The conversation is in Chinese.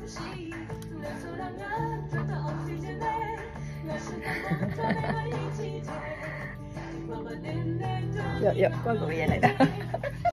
有有连做也来